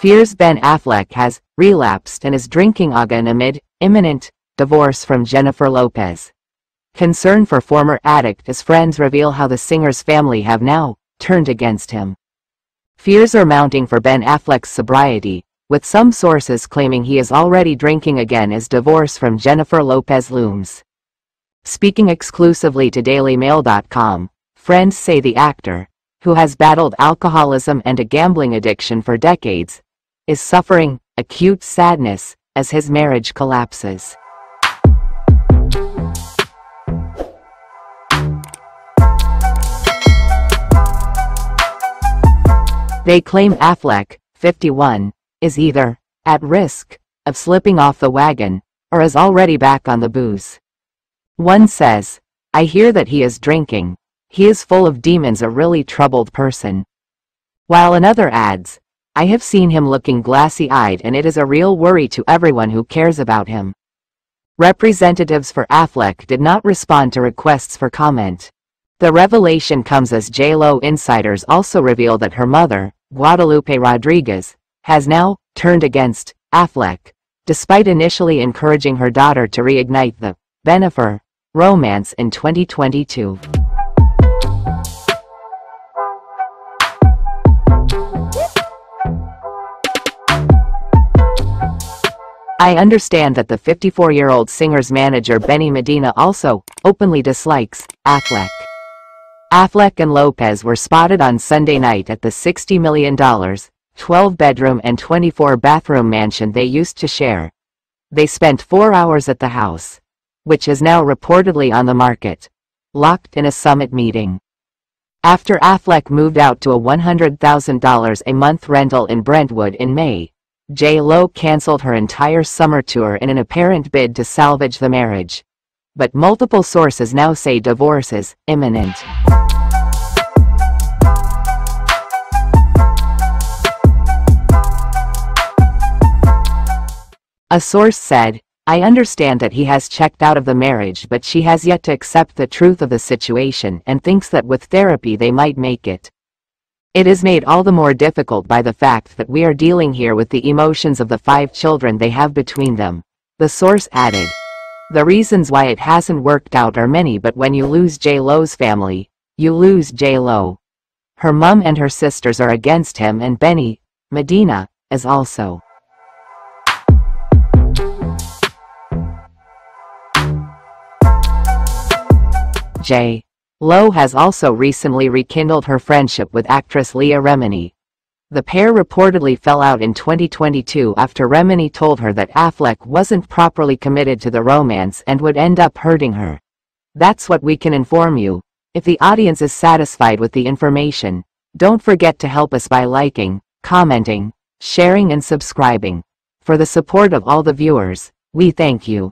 fears Ben Affleck has relapsed and is drinking again amid imminent divorce from Jennifer Lopez. Concern for former addict as friends reveal how the singer's family have now turned against him. Fears are mounting for Ben Affleck's sobriety, with some sources claiming he is already drinking again as divorce from Jennifer Lopez looms. Speaking exclusively to DailyMail.com, friends say the actor, who has battled alcoholism and a gambling addiction for decades, is suffering acute sadness as his marriage collapses. They claim Affleck, 51, is either at risk of slipping off the wagon or is already back on the booze. One says, I hear that he is drinking. He is full of demons a really troubled person. While another adds, I have seen him looking glassy-eyed and it is a real worry to everyone who cares about him. Representatives for Affleck did not respond to requests for comment. The revelation comes as J-Lo insiders also reveal that her mother, Guadalupe Rodriguez, has now turned against Affleck, despite initially encouraging her daughter to reignite the Bennifer romance in 2022. I understand that the 54-year-old singer's manager Benny Medina also openly dislikes Affleck. Affleck and Lopez were spotted on Sunday night at the $60 million, 12-bedroom and 24-bathroom mansion they used to share. They spent four hours at the house, which is now reportedly on the market, locked in a summit meeting. After Affleck moved out to a $100,000 a month rental in Brentwood in May, J-Lo canceled her entire summer tour in an apparent bid to salvage the marriage. But multiple sources now say divorce is imminent. A source said, I understand that he has checked out of the marriage but she has yet to accept the truth of the situation and thinks that with therapy they might make it. It is made all the more difficult by the fact that we are dealing here with the emotions of the five children they have between them. The source added. The reasons why it hasn't worked out are many but when you lose J-Lo's family, you lose J-Lo. Her mum and her sisters are against him and Benny, Medina, is also. J. Lo has also recently rekindled her friendship with actress Leah Remini. The pair reportedly fell out in 2022 after Remini told her that Affleck wasn't properly committed to the romance and would end up hurting her. That's what we can inform you. If the audience is satisfied with the information, don't forget to help us by liking, commenting, sharing and subscribing. For the support of all the viewers, we thank you.